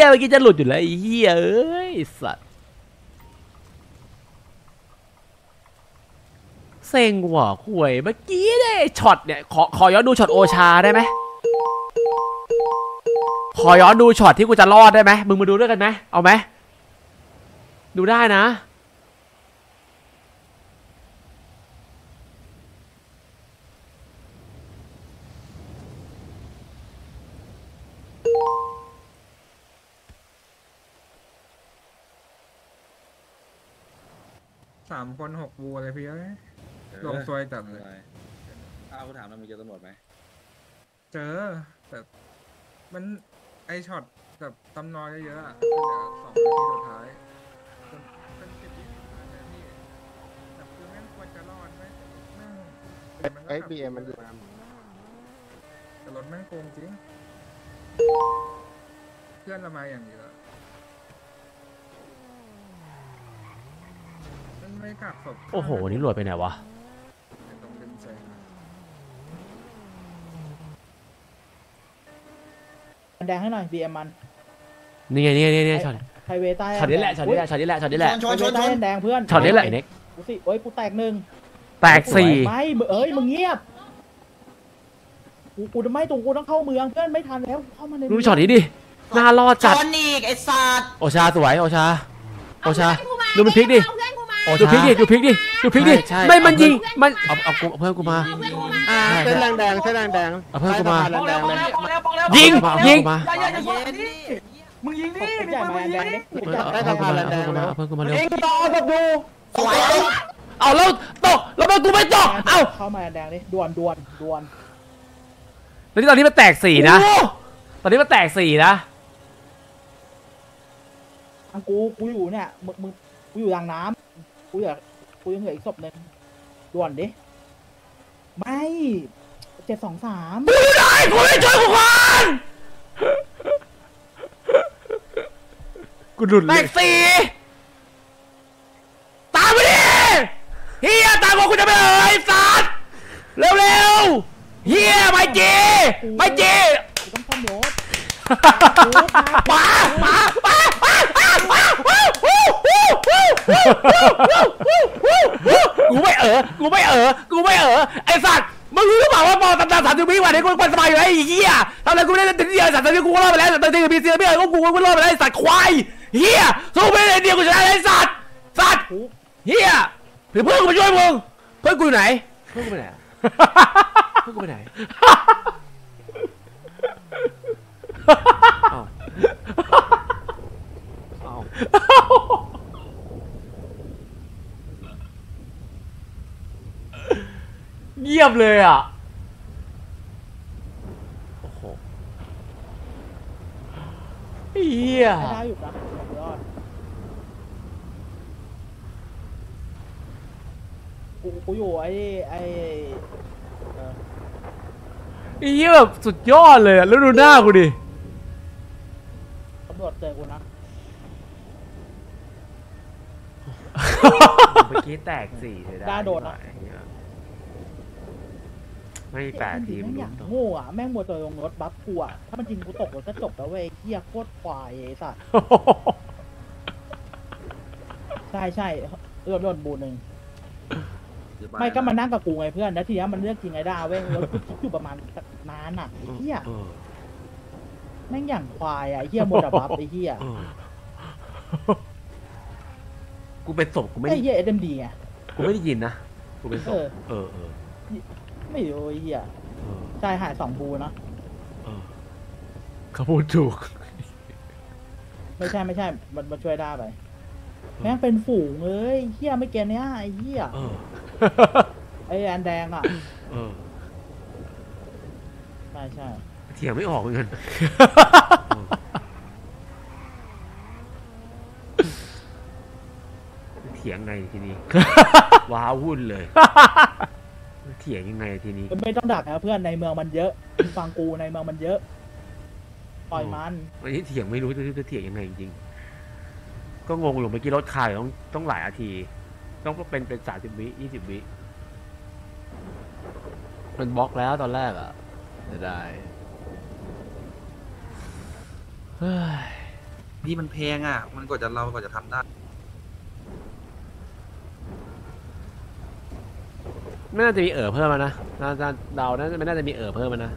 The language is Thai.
ยเมื่อกี้จะหลุดอยู่แล้วไอ้เหี้ยเอ้ยสัตว์เซ็งว่ะห่วยเมื่อกี้เนี่ยช็อตเนี่ยขอขอย้อนดูช็อตโอชาได้ไหมขอย้อนดูช็อตที่กูจะรอดได้ไหมมึงมาดูด้วยกันไหมเอาไหมดูได้นะ สามคนหกบูเลยพี่เอ้ยเออลงซวยจัดเลยอะไรอ้าวกูถามแล้วมึงเจอตำรวจไหม เจอแต่มันไอช็อตแบบตำนอยเยอะๆอะเหลือสองนาทีสุดท้ายจนเป็นสิบยี่สิบนาทีอะพี่แต่คือแม่งควรจะรอดไหมแม่งแต่มันก็ไอ้ขับบีเอ็มมันอยู่แต่รถแม่งโกงจริง เพื่อนเรามาอย่างเยอะมัน ไม่กักศพโอ้โหวันนี่หลวดไปไหนวะ ต้องเป็นแสงอะแดงให้หน่อย BM มันนี่ไงนี่ไงนี่ไงช็อตไฮเวย์ใต้ช็อตนี้แหละช็อตนี้แหละช็อตนี้แหละช็อตนี้แหละชนชนชนแดงเพื่อนช็อตนี้แหละไอ้เน็กกูสิโอ้ยกูแตกหนึ่งแตกสี่ไม่มึงเอ้ยมึงเงียบกูกูจะไม่ตรงกูต้องเข้าเมืองเพื่อนไม่ทันแล้วเข้ามาในดูช็อตนี้ดิหน้ารอดจัดชนอีกไอ้สัตว์โอชาสวยโอชาโอชาดูมันพลิกดิ ดูพลิกดิดูพลิกดิดูพลิกดิใช่ไม่มันยิงเอาเพื่อนมันเอาเอากูเอาเพื่อนกูมาเอาเพื่อนกูมาอ่าเส้นแดงแดงเส้นแดงแดงเอาเพื่อนกูมาใต้สะพนแดงๆเลยยิงเอายิงมาอย่าอย่าอย่าชนดิมึงยิงดิผมใหญ่มาแดงเล็กใต้สะพานแดงๆเลยเอาเพื่อนกูมาเร็วต่อกับดูสวยเอาแล้วตกแล้วมันกูไม่ตกเอ้าเข้ามาแดงดิด่วนด่วนด่วนแล้วนี่ตอนนี้มันแตกสี่นะตอนนี้มันแตกสี่นะอังกูกูอยู่เนี่ยมึงมึงกูอยู่ยางน้ำ กูอยากกูยังเหลืออีกศพหนึ่งด่วนดิ ไม่เจ็ดสองสามกูไม่ได้กูไม่ช่วยกูก่อนกูหลุดแตกสี่ตามไปดิเฮียตามกูกูจะไปเอ่ยสัตว์เร็วเร็วๆเฮียไม่จีไม่จีกูต้องซ่อมรถมามามามามา กูไม่เออ กูไม่เออ กูไม่เออ ไอสัตว์ มึงรู้หรือเปล่าว่าพอตำนานสามสิบวิวันนี้กูเป็นสบายอยู่แล้วไอ้เหี้ยทำอะไรกูไม่ได้ติดเดียวสัตว์ตอนนี้กูก็รอดไปแล้วแต่ตอนนี้มีเสียไม่เออก็กูก็รอดไปแล้วไอ้สัตว์ควายเหี้ยสู้ไม่ได้เดียวกูชนะไอ้สัตว์ สัตว์เหี้ยเพื่อนกูมาช่วยมึง เพื่อนกูอยู่ไหน เพื่อนกูไปไหน เพื่อนกูไปไหนอ้าวอ้าว เงียบเลยอะ โอ้โหเฮียไม่ได้อยู่นะยอดกูกูอยู่ไอ้ไอ้เออเฮียแบบสุดยอดเลยอะแล้วดูหน้ากูดิตำรวจเจอกูนะเมื่อกี้แตกสี่เลยได้โดนอะ ไม่แปดทีมแม่งอลุ้ยานกต่อโง่อะแม่งมัวแต่ลงรถบัฟกูอะถ้ามันจริงกูตกรถก็จบแล้วเว้ยเฮียโคตรควายไอ้สัสใช่ใช่รถโดนบูหนึ่งไม่ก็มานั่งกับกูไงเพื่อนแล้วทีนี้มันเลือกจริงไอ้ด้าเว้ยแล้วกูคิดอยู่ประมาณนานอะไอ้เฮียเออแม่งอย่างควายอะไอ้เฮียมัวแต่บัฟไอ้เฮียเออกูเป็นศพกูไม่ไอ้ได้เฮียเอ็มดีไงกูไม่ได้ยินนะกูเป็นศเอพอ เออเออ ไม่รู้ไอ้เฮียเออใช่หายสองบูนะเออเขาพูดถูก ไม่ใช่ไม่ใช่ มันมาช่วยได้ไปแม่งเป็นฝูงเลยเฮียไม่เกณฑ์เนี้ยไอ้เฮียเออไอ้อันแดงอะเออใช่ใช่เถียงไม่ออกเหมือนกันเถียงไงทีนี้ว้าวุ่นเลย เถียงยังไงทีนี้ ไม่ต้องดักนะเพื่อนในเมืองมันเยอะมึงฟังกูในเมืองมันเยอะ ปล่อยมันวันนี้เถียงไม่รู้จะจะเถียงยังไงจริงๆก็งงอยู่เมื่อกี้รถคายต้องต้องหลายนาที ต้องเป็นเป็นสามสิบวิยี่สิบวิมันบล็อกแล้วตอนแรกอะจะได้เฮ้ยพี่มันแพงอะ มันกว่าจะเรากว่าจะทำได้ ไม่น่าจะมีเอ๋อเพิ่มมานะน่าจะเดาน่าจะไม่น่าจะมีเอ๋อเพิ่มมานะ